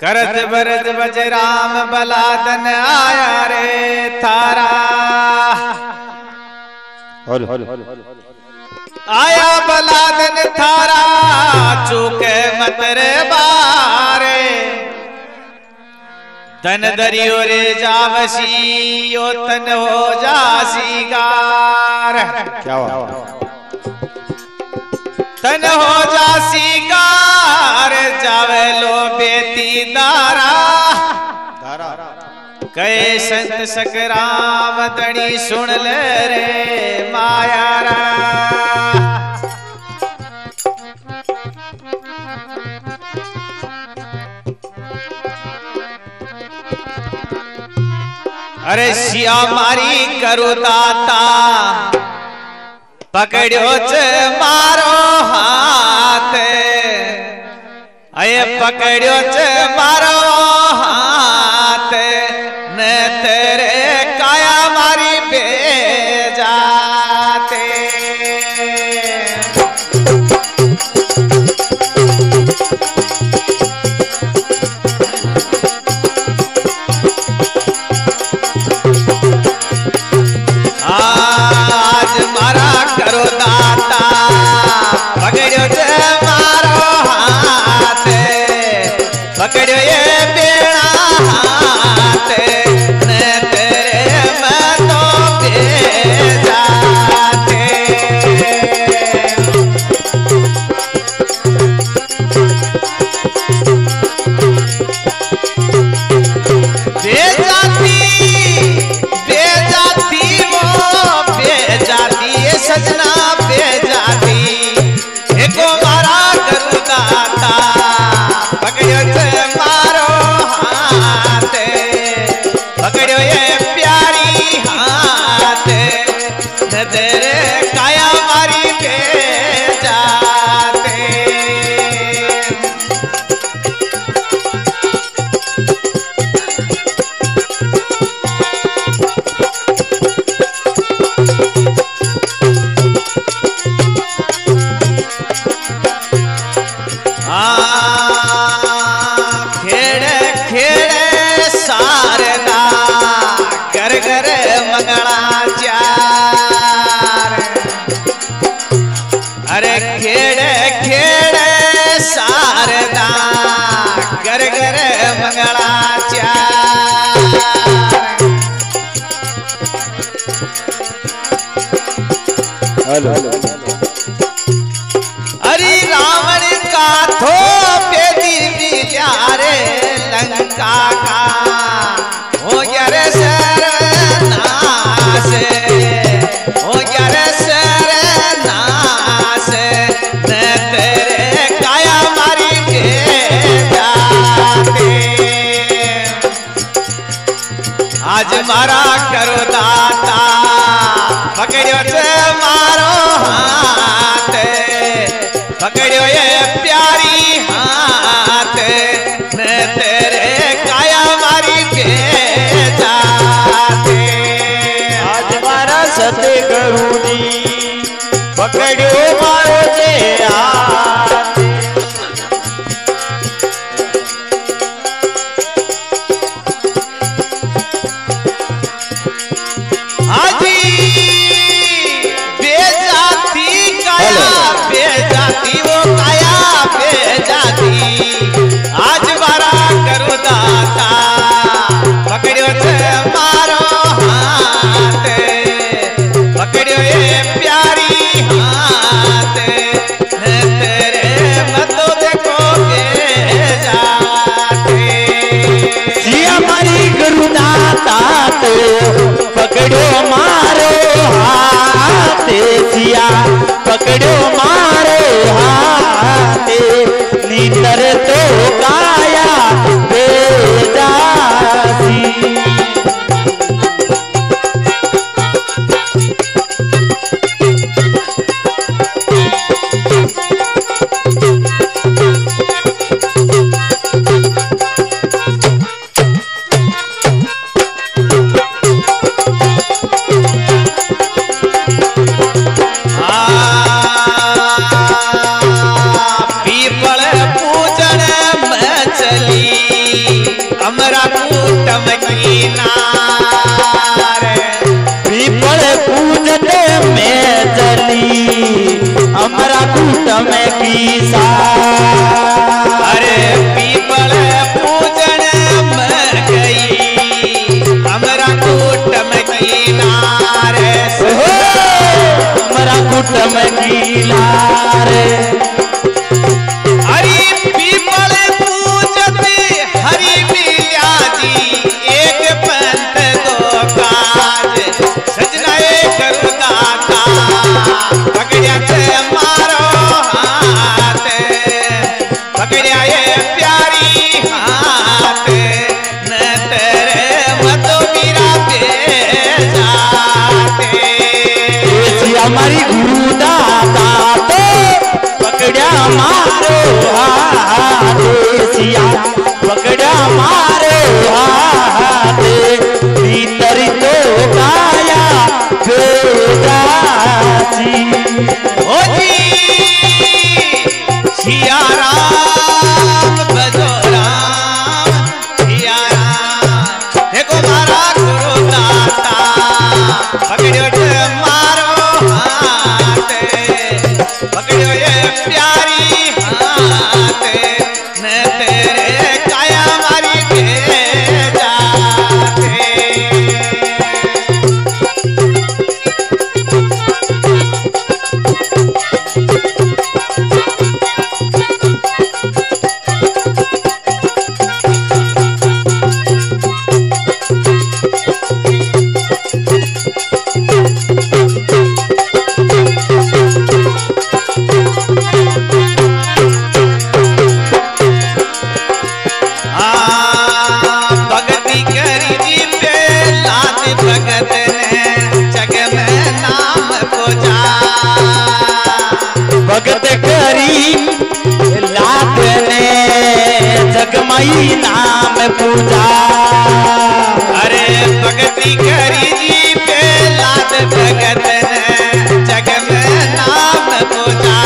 करत बरद बजराम बलादन आया रे थारा। आया बलादन थारा चूके मतरे बारे। तन दरियो रे जावसी ओ तन हो जासी गार। क्या हुआ तन हो जासी गार जावे लो बेती दारा। कहे संत सकराम दणी सुन ले रे मायारा अरे सिया मारी करो दाता। पकड़ो मारो हाथ। अये पकड़ो मारो हाथ। न खेड़े खेड़े घर मंगला चार हेलो। अरे रावण का थो बेदी बिचारे लंका का मारा करो दाता पकड़ो मारो हाथ पकड़ो टमकी नार पीपल पूजते में हमारा की अरे, पीपल पूजन मर गई हमारा की नार हमारा की भगत ने जग में नाम पूजा भगत करी लाद ने जगमई नाम पूजा। अरे भगती करी जी पे लाद भगत ने जग में नाम पूजा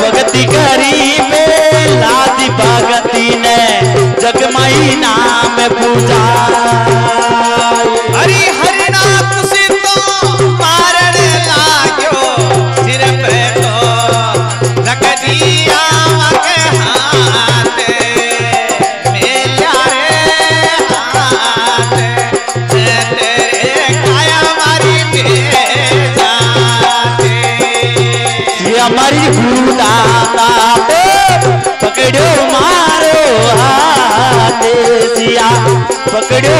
भगती करी पे लाद भगती ने जगमई नाम पूजा। पकड़ो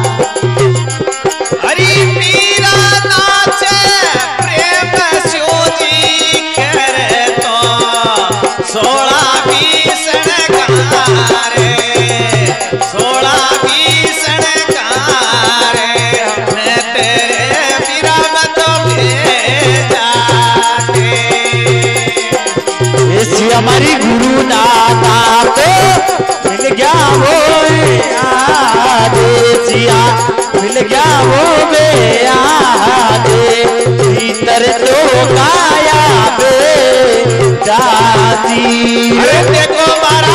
जिया मिल गया वो बेयादे भीतर जो काया बे दादी। देखो मारा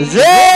Z!